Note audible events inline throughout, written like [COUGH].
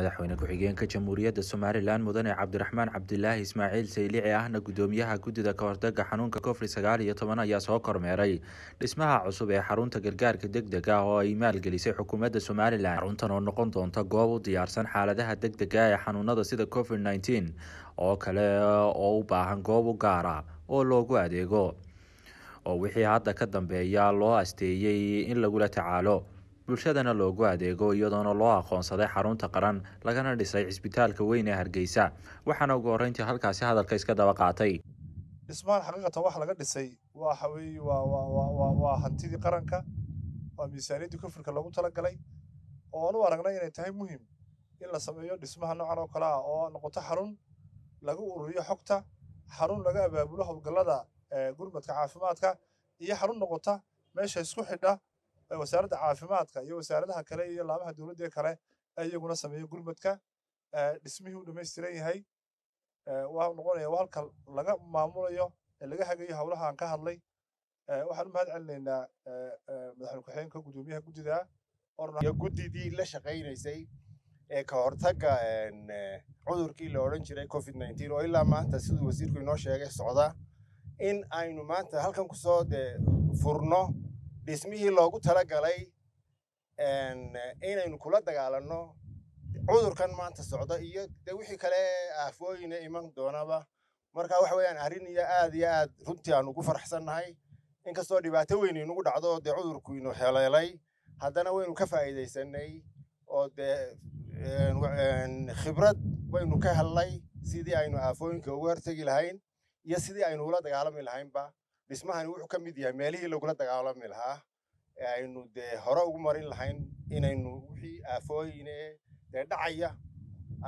madaxweyne ku-xigeenka jamhuuriyadda somalilan mudane cabdiraxmaan cabdilaahi ismaaciil saylici ahna gudoomiyaha guddida kahortaga xanuunka covid sagaal iyo toban ayaa soo kormeeray. Dhismaha cusub ee xarunta gargaarka deg deg ah oo ay maalgelisay xukuumadda somalilan xaruntan oo noqon doonta goob u diyaarsan xaaladaha deg dega ee xanuunada sida covid nneteen oo kale oo u baahan goob u gaara oo loogu adeego oo wixii hadda ka dambeeya loo asteeyey in lagula tacaalo bulshadana loogu adeego iyadoona loo aqoonsaday xarunta qaran lagana dhisay cisbitaalka weyn ee hargeysa. Waxaana ugu horreyntii halkaasi hadalka iska daba qaatay. Dhismahan xaqiiqatan waxa laga dhisay waxa waa waa waa hantidii qaranka waa miisaaniyaddii kufrika loogu talagalay oo aan u aragnay inay tahay muhiim in la sameeyo dhismaha noocan oo kale ah oo noqoto xarun lagu ururiyo xogta xarun laga abaabulo howlgallada gurmadka caafimaadka iyo xarun noqota meesha isku xidha wasaaradda caafimaadka iyo wasaaradaha kale iyo laamaha dowladda kale iyaguna sameeyo gurmadka dhismihii u dhammaystiran yahay waa noqonaya halka laga maamulayo ee laga hagayo howlaha aan ka hadlay. Waxaan u mahad celinaynaa madaxweyne ku-xigeenka guddoomiyaha guddida iyo guddidii la shaqaynaysay ee ka hortagga cudurkii la odhan jiray covid nineteen oo ilaa maanta siduu wasiirku inoo sheegay socda in aynu maanta halkan ku soo furno dhismihii loogu talagalay inaynu kula dagaalanno cudurkan maanta socda iyo de wixii kale aafooyina iman doonaba. Marka waxa weeyaan arrin iyo aad iyo aad runtii aanu ugu faraxsannahay. Inkastoo dhibaato weyn inugu dhacdo dee cudurku inu heleelay haddana waynu ka faa'iidaysanay oo dee khibrad waynu ka hellay sidii aynu aafooyinka uga hortegi lahayn iyo sidii aynu ula dagaalami lahaynba dhismahani wuxuu ka mid yahay meelihii lagula dagaalami lahaa ee aynu dee hore ugu marin lahayn inaynu wixii aafooyine dee dhacaya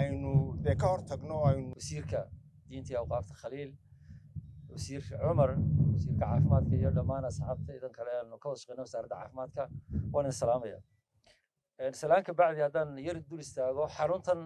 aynu dee ka hor tagno aynu wasiirka diinta iyo awqaafta khaliil wasiirka cumar wasiirka caafimaadka iyo dhammaan asxaabta idan kale aanu ka wada shaqeyna wasaaradda caafimaadka waan idin salaamaya salaanka bacdi haddaan yar dul istaago xaruntan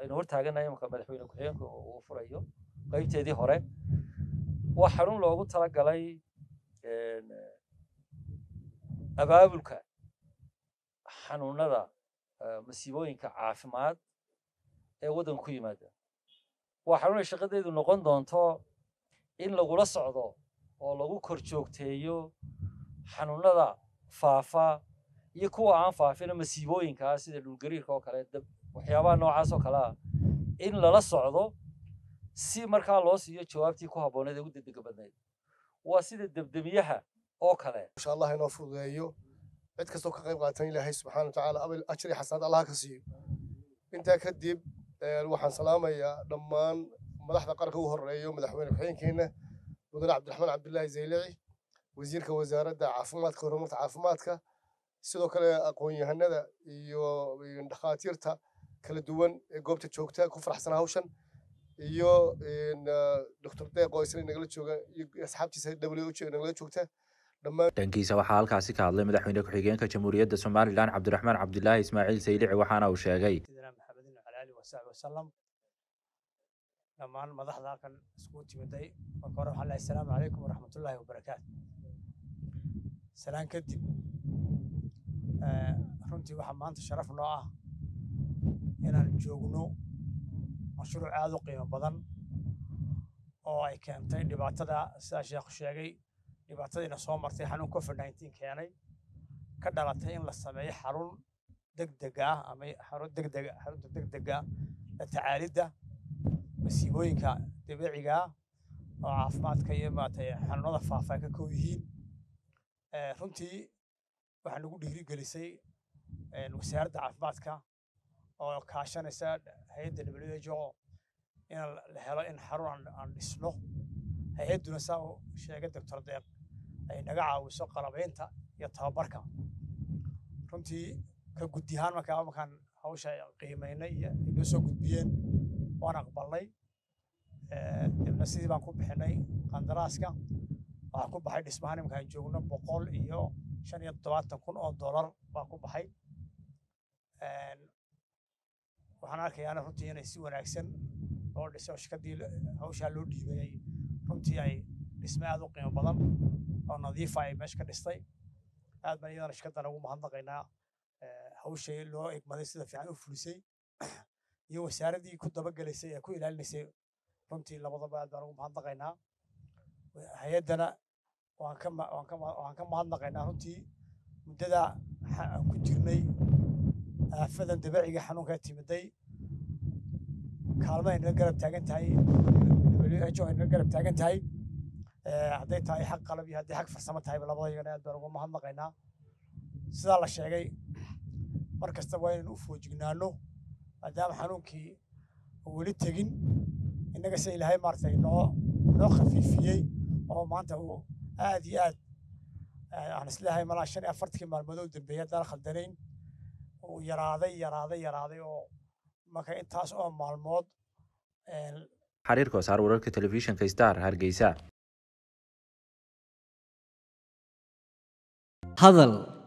aynu hortaaganahay imaka madaxweyne ku-xigeenka uu furayo qaybteedii hore waa xarun loogu talagalay abaabulka xanuunada masiibooyinka caafimaad ee waddanka ku yimaada. Waa xarun ay shaqadeedu noqon doonto in lagula socdo oo lagu kor joogteeyo xanuunada faafa iyo kuwa aan faafina masiibooyinkaa sida dhulgariirka oo kale waxyaabaha noocaas oo kale ah in lala socdo si markaa loo siiyo jawaabtii ku habbooneed ee ugu degdega badnayd. Waa sida debdemiyaha oo kale. Insha allah inoo fududeeyo cid kastoo ka qayb qaatan ilaahay subxaana watacaala abil ajri xasanaad allah ka siiyo. Intaa kadib waxaan salaamayaa dhammaan madaxda qaranka u horeeyo madaxweyne ku-xigeenkeena mudane cabdiraxmaan cabdilaahi zaylici wasiirka wasaaradda caafimaadka horumarta caafimaadka sidoo kale aqoon-yahanada iyo dhakhaatiirta kala duwan ee goobta joogta ku faraxsana hawshan iyo doctor deeq oo isna nagala jooga iyo asxaabtiisa w o nagala joogta dhankiisa waxaa halkaasi ka hadlay madaxweyne ku-xigeenka jamhuuriyadda somalilan cabdiraxmaan cabdilaahi ismaaciil saylici waxaana uu sheegay. Dhammaan madaxda halkan iskugu timiday marka hore waxaan lehay asalaamu calaykum waraxmatullaahi wabarakaatu salaan kadib runtii waxaa maanta sharaf noo ah inaan joogno mashruuc aad u qiimo badan oo ay keentay dhibaatada sidaa sheekhu sheegay dhibaatadiina soo martay xanuun covid nineteen keenay ka dhalatay in la sameeyo xarun degdega ah ama xarun degdega xarunta degdega la tacaalidda masiibooyinka dabiiciga ah oo caafimaadka iyo maaragtay xanuunada faafa ka kow yihiin. Runtii waxaa nagu dhiiri gelisay wasaaradda caafimaadka oo kaashanaysa hay'adda w h o in la helo in xarun aan dhisno. Hay'adduna saa uu sheegay doctor deeq ay naga caawiso qalabaynta iyo tababarka. Runtii ka guddi ahaan markaa markaan hawsha qiimaynay iyo inoo soo gudbiyeen waan aqbalnay dibna sidii baan ku bixinay qandaraaska waxaa ku baxay dhismahan imanka aan joogno boqol iyo shan iyo toddobaatan kun oo dollar baa ku baxay waxaan arkayaana runtii inay si wanaagsan loo dhisay oo shirkaddii hawshaa loo dhiibay. Runtii ay dhisme aad u qiimo badan oo nadiifa ay meesha ka dhistay. Aad baan iyadana shirkaddan ugu mahadnaqaynaa hawshay loo egmaday sida fiican u fulisay [CLEARS THROAT] iyo wasaaraddii ku dabagelaysay ee ku ilaalinaysay. Runtii labadaba aad baan ugu mahadnaqaynaa. Hay'addana waan ka mahadnaqaynaa runtii muddada aan ku jirnay aafadan dabeeciga xanuunka timiday. Kaalmo ay naga garab taagan tahay who ay naga garab taagan tahay hadday tahay xag qalab iyo hadday xag farsamo tahayba labadayagana aad baan ugu mahadnaqaynaa. Sidaa la sheegay mar kasta waa inaynu u foojignaano maadaama xanuunkii uu weli tegin. Innaga se ilaahay maaragtay noo noo khafiifiyey oo maanta uu aad iyo aad aan is leeyahay malaa shan iyo afartankii maalmood u dambeeyay haddaan khaldanayn uu yaraaday yaraaday yaraaday oo marka intaas oo maalmood xariirka wasaar wararka telefishinka star hargeysa. Hadal